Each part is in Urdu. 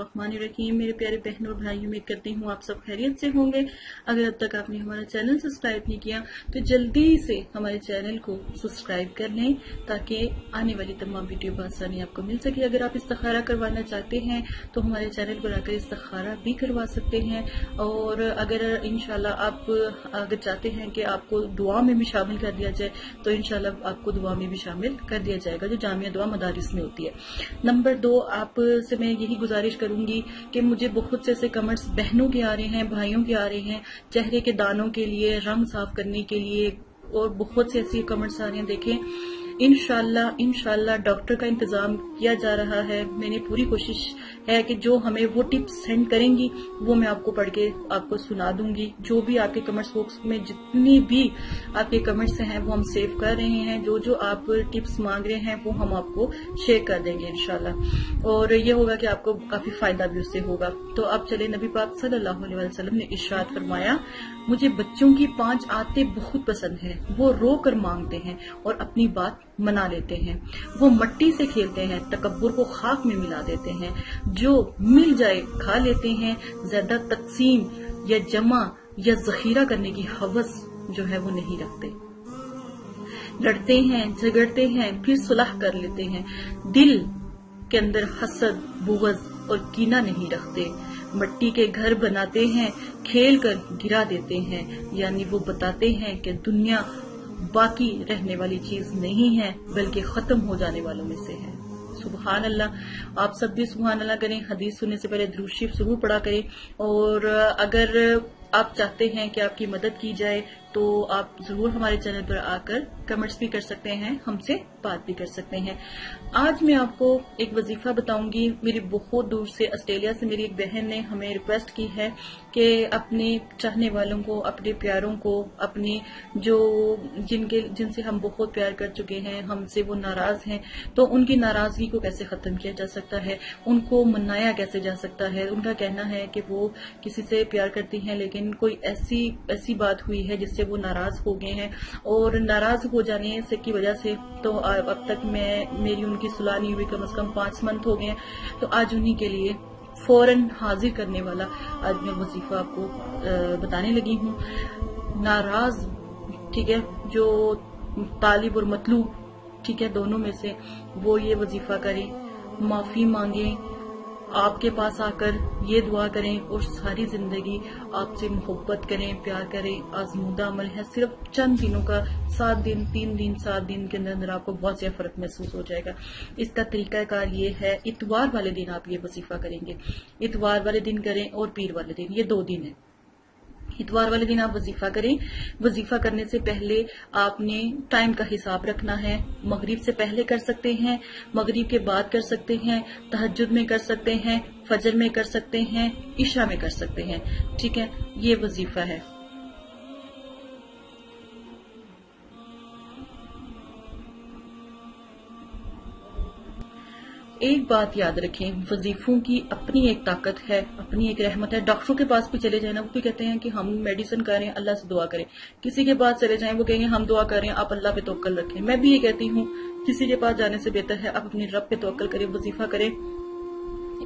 الرحمن الرحیم۔ میرے پیارے بہن اور بھائی امید کرتی ہوں آپ سب خیریت سے ہوں گے۔ اگر اب تک آپ نے ہمارا چینل سبسکرائب نہیں کیا، تو جلدی سے ہمارے چینل کو سبسکرائب کر لیں تاکہ آنے والی تمام ویڈیو بآسانی آپ کو مل سکے۔ اگر آپ استخارہ کروانا چاہتے ہیں، تو ہمارے چینل پر آ کر استخارہ بھی کروا سکتے ہیں۔ اور اگر انشاءاللہ آپ اگر چاہتے ہیں کہ آپ کو دعا میں بھی شامل کر دیا جائے، تو انشاءاللہ آپ کو دعا میں بھی شامل کر دیا جائے گا، جو جامعہ دعا مدارس میں ہوتی ہے۔ نمبر دو، آپ سے میں یہی گزارش کروں گی کہ مجھے بہت سے ایسے کمنٹس بہنوں کے آ رہے ہیں، بھائیوں کے آ رہے ہیں، چہرے کے دانوں کے لیے، رنگ صاف کرنے کے لیے اور بہت سے ایسے کمنٹس آ رہے ہیں۔ دیکھیں انشاءاللہ انشاءاللہ ڈاکٹر کا انتظام کیا جا رہا ہے۔ میں نے پوری کوشش ہے کہ جو ہمیں وہ ٹپس سینڈ کریں گی، وہ میں آپ کو پڑھ کے آپ کو سنا دوں گی۔ جو بھی آپ کے کمنٹس باکس میں جتنی بھی آپ کے کمنٹس ہیں، وہ ہم سیو کر رہے ہیں۔ جو جو آپ ٹپس مانگ رہے ہیں، وہ ہم آپ کو شیئر کر دیں گے انشاءاللہ۔ اور یہ ہوگا کہ آپ کو کافی فائدہ بھی اس سے ہوگا۔ تو اب چلے نبی پاک صلی اللہ علیہ وسلم نے ارشاد فرمایا، مجھے بچوں کی پانچ آتے بہت پسند ہیں۔ وہ رو کر مانگتے ہیں اور اپنی بات منا لیتے ہیں۔ وہ مٹی سے کھیلتے ہیں، تکبر کو خاک میں ملا دیتے ہیں۔ جو مل جائے کھا لیتے ہیں۔ زیادہ تقسیم یا جمع یا ذخیرہ کرنے کی حوث جو ہے وہ نہیں رکھتے۔ لڑتے ہیں، جھگڑتے ہیں، پھر صلح کر لیتے ہیں۔ دل کے اندر حسد، بغض اور کینہ نہیں رکھتے۔ مٹی کے گھر بناتے ہیں، کھیل کر گرا دیتے ہیں۔ یعنی وہ بتاتے ہیں کہ دنیا باقی رہنے والی چیز نہیں ہے، بلکہ ختم ہو جانے والوں میں سے ہے۔ سبحان اللہ، آپ سب بھی سبحان اللہ کریں، حدیث سننے سے پہلے دروشیف ضرور پڑا کریں۔ اور اگر آپ چاہتے ہیں کہ آپ کی مدد کی جائے تو آپ ضرور ہمارے چینل پر آ کر کمنٹس بھی کر سکتے ہیں، ہم سے بات بھی کر سکتے ہیں۔ آج میں آپ کو ایک وظیفہ بتاؤں گی۔ میری بہت دور سے آسٹریلیا سے میری ایک بہن نے ہمیں ریکویسٹ کی ہے کہ اپنے چاہنے والوں کو، اپنے پیاروں کو اپنے جو جن کے، جن سے ہم بہت پیار کر چکے ہیں، ہم سے وہ ناراض ہیں۔ تو ان کی ناراضگی کو کیسے ختم کیا جا سکتا ہے؟ ان کو منایا کیسے جا سکتا ہے؟ ان کا کہنا ہے کہ وہ کسی سے پیار کرتی ہیں، لیکن کوئی ایسی ایسی بات ہوئی ہے جس سے وہ ناراض ہو گئے ہیں اور ناراض ہو جانے سے کی وجہ سے تو اب تک میں میری ان کی صلاح نہیں ہوئی کم از کم پانچ منتھ ہو گئے ہیں۔ تو آج انہی کے لیے فوراً حاضر کرنے والا آج میں وظیفہ آپ کو بتانے لگی ہوں۔ ناراض، ٹھیک ہے، جو طالب اور مطلوب، ٹھیک ہے، دونوں میں سے وہ یہ وظیفہ کریں، معافی مانگیں۔ آپ کے پاس آ کر یہ دعا کریں، اور ساری زندگی آپ سے محبت کریں، پیار کریں، آزمودہ عمل ہے، صرف چند دنوں کا، سات دن، تین دن، سات دن کے اندر اندر آپ کو بہت زیادہ فرق محسوس ہو جائے گا۔ اس کا طریقہ کار یہ ہے، اتوار والے دن آپ یہ وظیفہ کریں گے۔ اتوار والے دن کریں اور پیر والے دن، یہ دو دن ہیں۔ اتوار والے دن آپ وظیفہ کریں۔ وظیفہ کرنے سے پہلے آپ نے ٹائم کا حساب رکھنا ہے۔ مغرب سے پہلے کر سکتے ہیں، مغرب کے بعد کر سکتے ہیں تحجد میں کر سکتے ہیں، فجر میں کر سکتے ہیں، عشاء میں کر سکتے ہیں۔ ٹھیک ہے، یہ وظیفہ ہے۔ ایک بات یاد رکھیں، وظیفوں کی اپنی ایک طاقت ہے، اپنی ایک رحمت ہے۔ ڈاکٹروں کے پاس بھی چلے جائیں، وہ بھی کہتے ہیں کہ ہم میڈیسن کریں اللہ سے دعا کریں۔ کسی کے پاس چلے جائیں، وہ کہیں گے ہم دعا کریں آپ اللہ پہ توکل رکھیں۔ میں بھی یہ کہتی ہوں، کسی کے پاس جانے سے بہتر ہے، آپ اپنی رب پہ توکل کریں، وظیفہ کریں۔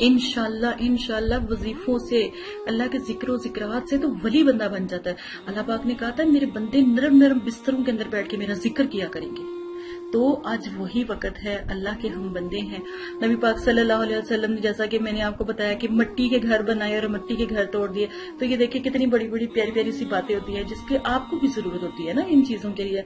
انشاءاللہ انشاءاللہ وظیفوں سے، اللہ کے ذکر و ذکرات سے تو ولی بندہ بن جاتا ہے۔ اللہ پاک نے کہا تھا، میرے بندے نرم نرم بستروں کے اندر بیٹھ کے میرا ذکر کیا کریں گے۔ تو آج وہی وقت ہے، اللہ کے ہم بندے ہیں۔ نبی پاک صلی اللہ علیہ وسلم نے جیسا کہ میں نے آپ کو بتایا کہ مٹی کے گھر بنائے اور مٹی کے گھر توڑ دیے، تو یہ دیکھیں کتنی بڑی بڑی پیاری پیاری سی باتیں ہوتی ہیں جس کی آپ کو بھی ضرورت ہوتی ہے نا ان چیزوں کے لیے۔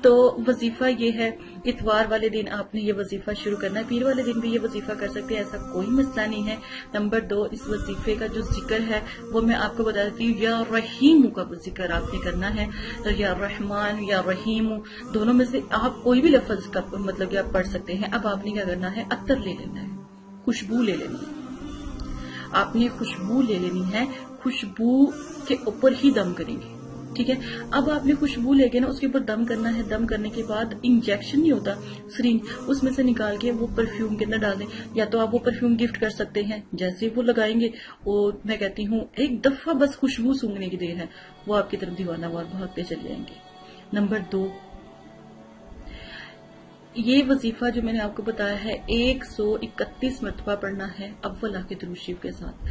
تو وظیفہ یہ ہے، اتوار والے دن آپ نے یہ وظیفہ شروع کرنا ہے، پیر والے دن بھی یہ وظیفہ کر سکتے ہیں، ایسا کوئی مسئلہ نہیں ہے۔ نمبر دو، اس وظیفے کا جو ذکر ہے، وہ میں آپ کو بتا دیتی ہوں، یا رحیم کا ذکر آپ نے کرنا ہے۔ یا رحمان یا رحیم، دونوں میں سے آپ کوئی بھی لفظ کا مطلب کہ آپ پڑھ سکتے ہیں، اب آپ نے کیا کرنا ہے؟ اتر لے لینا ہے، خوشبو لے لینی ہے۔ آپ نے خوشبو لے لینی ہے، خوشبو کے اوپر ہی دم کریں گے، ٹھیک ہے؟ اب آپ نے خوشبو لے کے نا، اس کے اوپر دم کرنا ہے۔ دم کرنے کے بعد انجیکشن نہیں ہوتا سرنج اس میں سے نکال کے وہ پرفیوم کے اندر ڈال دیں۔ یا تو آپ وہ پرفیوم گفٹ کر سکتے ہیں، جیسے وہ لگائیں گے۔ اور میں کہتی ہوں، ایک دفعہ بس خوشبو سونگنے کی دیر ہے، وہ آپ کی طرف دیوانہ وار بھاگتے چل جائیں گے۔ نمبر دو یہ وظیفہ جو میں نے آپ کو بتایا ہے، ایک سو اکتیس مرتبہ پڑھنا ہے اول کے دروشیف کے ساتھ۔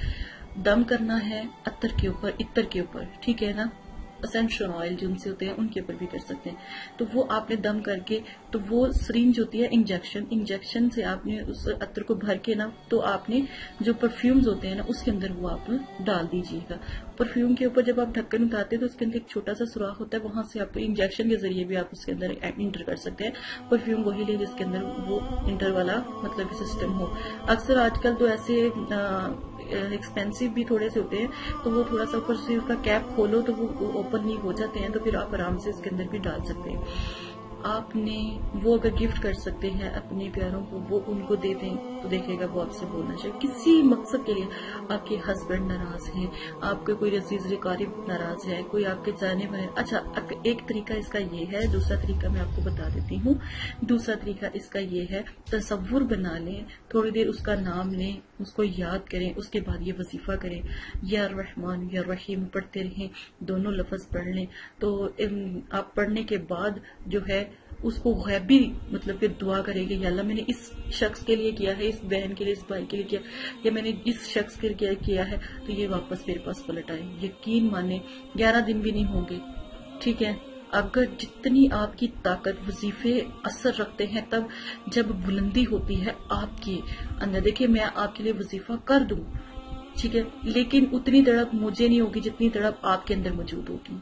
دم کرنا ہے، اتر کے اوپر، اتر کے اوپر، ٹھیک ہے نا؟ اسینشل آئل جن سے ہوتے ہیں، ان کے اوپر بھی کر سکتے ہیں۔ تو وہ آپ نے دم کر کے، تو وہ سرینج ہوتی ہے انجیکشن انجیکشن سے آپ نے اس عطر کو بھر کے نا، تو آپ نے جو پرفیومز ہوتے ہیں نا، اس کے اندر وہ آپ ڈال دیجیے گا۔ پرفیوم کے اوپر جب آپ ڈھکن اتارتے ہیں، تو اس کے اندر ایک چھوٹا سا سوراخ ہوتا ہے، وہاں سے آپ انجیکشن کے ذریعے بھی آپ اس کے اندر انٹر کر سکتے ہیں۔ پرفیوم وہی لے جس کے اندر وہ انٹر والا مطلب سسٹم ہو۔ اکثر آج کل تو ایسے Uh, ایکسپینسو بھی تھوڑے سے ہوتے ہیں، تو وہ تھوڑا سا اوپر سے اس کا کیپ کھولو تو وہ اوپن نہیں ہو جاتے ہیں، تو پھر آپ آرام سے اس کے اندر بھی ڈال سکتے ہیں۔ آپ نے وہ اگر گفٹ کر سکتے ہیں اپنے پیاروں کو، وہ ان کو دے دیں تو دیکھے گا وہ آپ سے بولنا چاہیے کسی مقصد کے لیے آپ کے ہسبینڈ ناراض ہیں، آپ کے کوئی رسیز رقارب ناراض ہے، کوئی آپ کے جانے والے۔ اچھا ایک طریقہ اس کا یہ ہے، دوسرا طریقہ میں آپ کو بتا دیتی ہوں۔ دوسرا طریقہ اس کا یہ ہے، تصور بنا لیں، تھوڑی دیر اس کا نام لیں۔ اس کو یاد کریں، اس کے بعد یہ وظیفہ کریں، یا رحمان، یا رحیم پڑھتے رہیں، دونوں لفظ پڑھ لیں۔ تو آپ پڑھنے کے بعد جو ہے، اس کو غیبی مطلب کہ دعا کرے گی یا اللہ میں نے اس شخص کے لیے کیا ہے، اس بہن کے لیے، اس بھائی کے لیے کیا، یا میں نے اس شخص کے لیے کیا ہے، تو یہ واپس میرے پاس پلٹ آئے یقین مانے گیارہ دن بھی نہیں ہوں گے، ٹھیک ہے؟ اگر جتنی آپ کی طاقت وظیفے اثر رکھتے ہیں، تب جب بلندی ہوتی ہے آپ کی۔ اندر دیکھیں میں آپ کے لیے وظیفہ کر دوں، ٹھیک ہے؟ لیکن اتنی تڑپ مجھے نہیں ہوگی جتنی تڑپ آپ کے اندر موجود ہوگی۔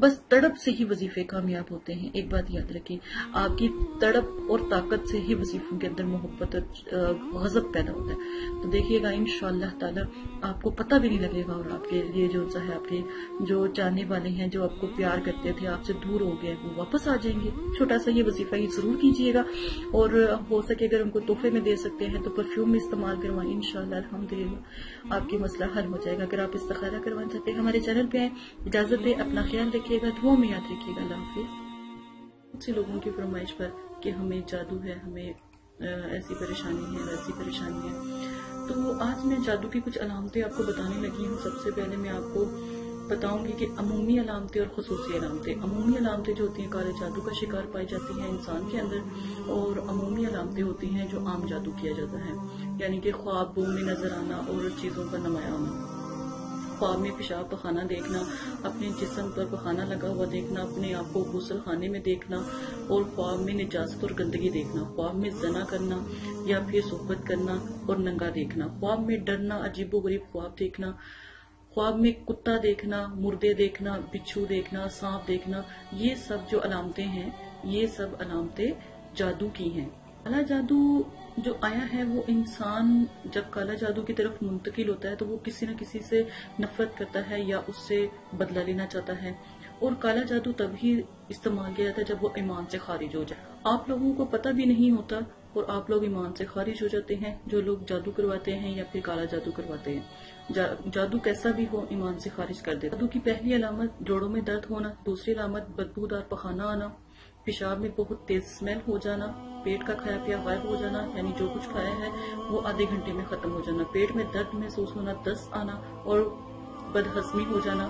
بس تڑپ سے ہی وظیفے کامیاب ہوتے ہیں، ایک بات یاد رکھیں، آپ کی تڑپ اور طاقت سے ہی وظیفوں کے اندر محبت اور غضب پیدا ہوتا ہے۔ تو دیکھیے گا ان شاء اللہ تعالیٰ آپ کو پتہ بھی نہیں لگے گا اور آپ کے لیے جو سا ہے آپ کے جو چاہنے والے ہیں، جو آپ کو پیار کرتے تھے، آپ سے دور ہو گئے، وہ واپس آ جائیں گے۔ چھوٹا سا یہ وظیفہ ہی ضرور کیجیے گا۔ اور ہو سکے اگر ان کو تحفے میں دے سکتے ہیں تو پرفیوم میں استعمال کروائیں۔ ان شاء اللہ الحمد للہ آپ کی مسئلہ حل ہو جائے گا۔ اگر آپ استخارہ کروانا چاہتے ہیں، ہمارے چینل پہ آئیں۔ اجازت دیں، اپنا خیال رکھیے گا دعا میں یاد رکھیے گا، اللہ حافظ۔ بہت سے لوگوں کی فرمائش پر کہ ہمیں جادو ہے، ہمیں ایسی پریشانی ہے، ویسی پریشانی ہے۔ تو آج میں جادو کی کچھ علامتیں آپ کو بتانے لگی ہوں۔ سب سے پہلے میں آپ کو بتاؤں گی کہ عمومی علامتیں اور خصوصی علامتیں۔ عمومی علامتیں جو ہوتی ہیں، کالے جادو کا شکار پائی جاتی ہیں انسان کے اندر، اور عمومی علامتیں ہوتی ہیں جو عام جادو کیا جاتا ہے۔ یعنی کہ خواب بو میں نظر آنا اور چیزوں کا نمایاں ہونا۔ خواب میں پیشاب پخانہ دیکھنا، اپنے جسم پر پخانہ لگا ہوا دیکھنا، اپنے آپ کو غسل خانے میں دیکھنا، اور خواب میں نجازت اور گندگی دیکھنا، خواب میں زنا کرنا یا پھر صحبت کرنا اور ننگا دیکھنا، خواب میں ڈرنا، عجیب و غریب خواب دیکھنا، خواب میں کتا دیکھنا، مردے دیکھنا، بچھو دیکھنا، سانپ دیکھنا، یہ سب جو علامتیں ہیں، یہ سب علامتیں جادو کی ہیں۔ کالا جادو جو آیا ہے وہ انسان جب کالا جادو کی طرف منتقل ہوتا ہے تو وہ کسی نہ کسی سے نفرت کرتا ہے یا اس سے بدلہ لینا چاہتا ہے۔ اور کالا جادو تبھی استعمال کیا جاتا ہے جب وہ ایمان سے خارج ہو جائے۔ آپ لوگوں کو پتہ بھی نہیں ہوتا اور آپ لوگ ایمان سے خارج ہو جاتے ہیں، جو لوگ جادو کرواتے ہیں یا پھر کالا جادو کرواتے ہیں۔ جادو کیسا بھی ہو، ایمان سے خارج کر دے جادو کی پہلی علامت جوڑوں میں درد ہونا، دوسری علامت بدبودار پخانہ آنا پیشاب میں بہت تیز سمیل ہو جانا، پیٹ کا کھایا پیا غائب ہو جانا یعنی جو کچھ کھایا ہے، وہ آدھے گھنٹے میں ختم ہو جانا۔ پیٹ میں درد محسوس ہونا دست آنا اور بدہضمی ہو جانا۔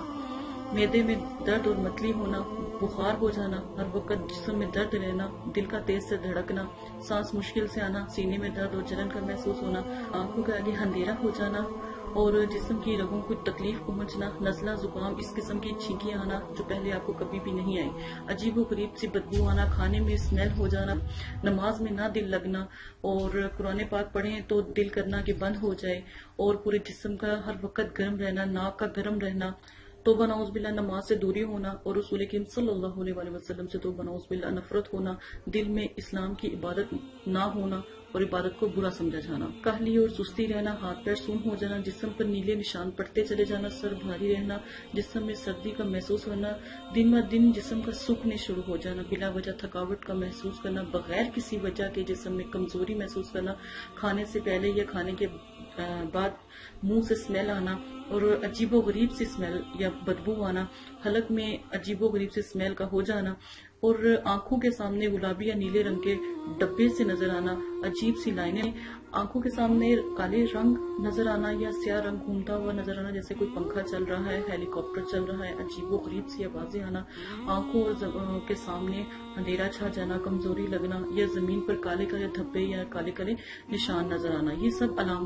میدے میں درد اور متلی ہونا، بخار ہو جانا۔ ہر وقت جسم میں درد رہنا، دل کا تیز سے دھڑکنا، سانس مشکل سے آنا، سینے میں درد اور جلن کا محسوس ہونا، آنکھوں کے آگے اندھیرا ہو جانا۔ اور جسم کی رگوں کو تکلیف پہنچنا نزلہ زکام، اس قسم کی چھینکی آنا جو پہلے آپ کو کبھی بھی نہیں آئی عجیب و غریب سی بدبو آنا، کھانے میں اسمیل ہو جانا، نماز میں نہ دل لگنا اور قرآن پاک پڑھیں تو دل کرنا کہ بند ہو جائے اور پورے جسم کا ہر وقت گرم رہنا، ناک کا گرم رہنا۔ تو بناؤز باللہ نماز سے دوری ہونا اور رسول کریم صلی اللہ علیہ وسلم سے تو بناؤز باللہ نفرت ہونا، دل میں اسلام کی عبادت نہ ہونا اور عبادت کو برا سمجھا جانا۔ کہلی اور سستی رہنا، ہاتھ پیر سون ہو جانا، جسم پر نیلے نشان پڑتے چلے جانا، سر بھاری رہنا، جسم میں سردی کا محسوس ہونا دن ب دن جسم کا سوکھنے شروع ہو جانا، بلا وجہ تھکاوٹ کا محسوس کرنا، بغیر کسی وجہ کے جسم میں کمزوری محسوس کرنا، کھانے سے پہلے یا کھانے کے بعد منہ سے سمیل آنا اور عجیب و غریب سی سمیل یا بدبو آنا، حلق میں عجیب و غریب سی سمیل کا ہو جانا اور آنکھوں کے سامنے گلابی یا نیلے رنگ کے ڈبے سے نظر آنا، عجیب سی لائنیں، آنکھوں کے سامنے کالے رنگ نظر آنا یا سیاہ رنگ گھومتا ہوا نظر آنا، جیسے کوئی پنکھا چل رہا ہے ہیلی کاپٹر چل رہا ہے، عجیب و غریب سی آوازیں آنا، آنکھوں کے سامنے اندھیرا چھا جانا، کمزوری لگنا یا زمین پر کالے کالے دھبے یا کالے کالے نشان نظر آنا، یہ سب علام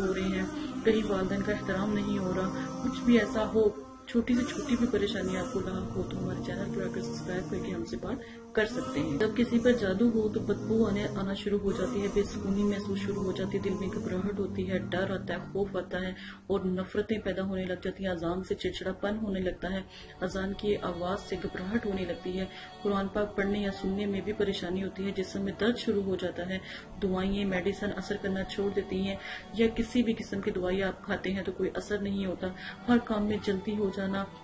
ہو رہے ہیں۔ کہیں والدین کا احترام نہیں ہو رہا۔ کچھ بھی ایسا ہو، چھوٹی سے چھوٹی بھی پریشانی آپ کو لاحق ہو تو ہمارے چینل پر اگر سبسکرائب کر کے ہم سے بات کر سکتے ہیں۔ جب کسی پر جادو ہو تو بدبو آنے آنا شروع ہو جاتی ہے، بے سکونی محسوس شروع ہو جاتی ہے، دل میں گھبراہٹ ہوتی ہے، ڈر آتا ہے، خوف آتا ہے اور نفرتیں پیدا ہونے لگ جاتی ہیں، اذان سے چڑچڑا پن ہونے لگتا ہے، اذان کی آواز سے گھبراہٹ ہونے لگتی ہے۔ قرآن پاک پڑھنے یا سننے میں بھی پریشانی ہوتی ہے جسم میں درد شروع ہو جاتا ہے۔ دوائیں میڈیسن اثر کرنا چھوڑ دیتی ہیں یا کسی بھی قسم کی دوائی آپ کھاتے ہیں تو کوئی اثر نہیں ہوتا۔ ہر کام میں جلدی ہو جانا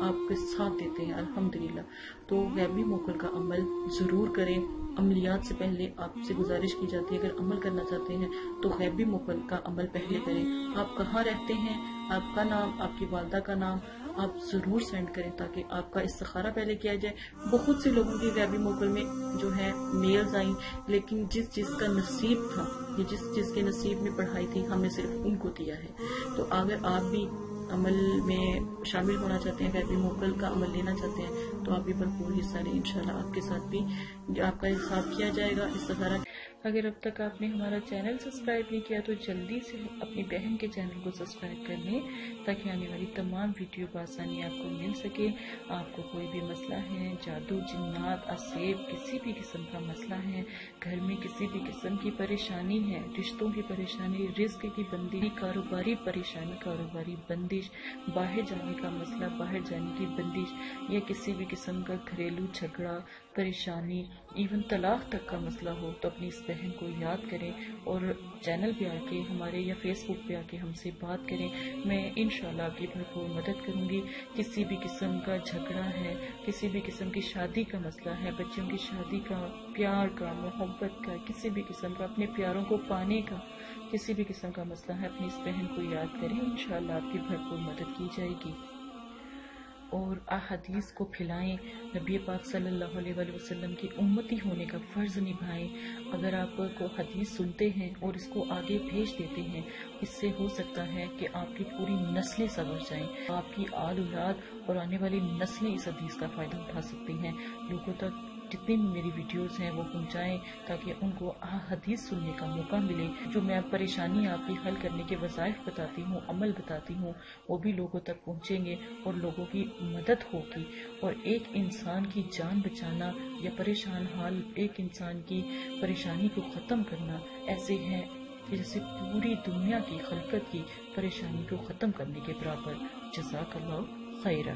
آپ کے ساتھ دیتے ہیں، الحمدللہ۔ تو غیبی موکل کا عمل ضرور کریں۔ عملیات سے پہلے آپ سے گزارش کی جاتی ہے، اگر عمل کرنا چاہتے ہیں تو غیبی موکل کا عمل پہلے کریں۔ آپ کہاں رہتے ہیں؟ آپ کا نام، آپ کی والدہ کا نام آپ ضرور سینڈ کریں تاکہ آپ کا استخارہ پہلے کیا جائے۔ بہت سے لوگوں کی غیبی موکل میں جو ہے میلز آئیں، لیکن جس جس کا نصیب تھا جس جس کے نصیب میں پڑھائی تھی، ہم نے صرف ان کو دیا ہے۔ تو اگر آپ بھی عمل میں شامل ہونا چاہتے ہیں غیبی موکل کا عمل لینا چاہتے ہیں، تو آپ بھی بھرپور حصہ لیں۔ انشاءاللہ آپ کے ساتھ بھی آپ کا حساب کیا جائے گا۔ اس طرح اگر اب تک آپ نے ہمارا چینل سبسکرائب نہیں کیا تو جلدی سے اپنی بہن کے چینل کو سبسکرائب کر لیں تاکہ آنے والی تمام ویڈیو بآسانی آپ کو مل سکے۔ آپ کو کوئی بھی مسئلہ ہے، جادو، جنات اسیب کسی بھی قسم کا مسئلہ ہے، گھر میں کسی بھی قسم کی پریشانی ہے، رشتوں کی پریشانی، رزق کی بندی، کاروباری پریشانی، کاروباری بندش، باہر جانے کا مسئلہ، باہر جانے کی بندش یا کسی بھی قسم کا گھریلو جھگڑا پریشانی ایون طلاق تک کا مسئلہ ہو تو اپنی اس بہن کو یاد کریں اور چینل پہ آ کے ہمارے یا فیس بک پہ آ کے ہم سے بات کریں۔ میں انشاءاللہ آپ کی بھرپور مدد کروں گی۔ کسی بھی قسم کا جھگڑا ہے، کسی بھی قسم کی شادی کا مسئلہ ہے، بچوں کی شادی کا، پیار کا، محبت کا، کسی بھی قسم کا، اپنے پیاروں کو پانے کا، کسی بھی قسم کا مسئلہ ہے، اپنی اس بہن کو یاد کریں۔ انشاءاللہ آپ کی بھرپور مدد کی جائے گی۔ اور احادیث کو پھیلائیں۔ نبی پاک صلی اللہ علیہ وآلہ وسلم کی امتی ہونے کا فرض نبھائیں۔ اگر آپ کو حدیث سنتے ہیں اور اس کو آگے بھیج دیتے ہیں، اس سے ہو سکتا ہے کہ آپ کی پوری نسلیں سبر جائیں۔ آپ کی آل اولاد اور آنے والی نسلیں اس حدیث کا فائدہ اٹھا سکتی ہیں۔ لوگوں تک جتنی بھی میری ویڈیوز ہیں، وہ پہنچائیں تاکہ ان کو حدیث سننے کا موقع ملے، جو میں پریشانی آپ کی حل کرنے کے وظائف بتاتی ہوں، عمل بتاتی ہوں، وہ بھی لوگوں تک پہنچیں گے اور لوگوں کی مدد ہوگی۔ اور ایک انسان کی جان بچانا یا پریشان حال، ایک انسان کی پریشانی کو ختم کرنا ایسے ہیں جیسے پوری دنیا کی خلقت کی پریشانی کو ختم کرنے کے برابر۔ جزاک اللہ خیرہ